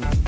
Bye.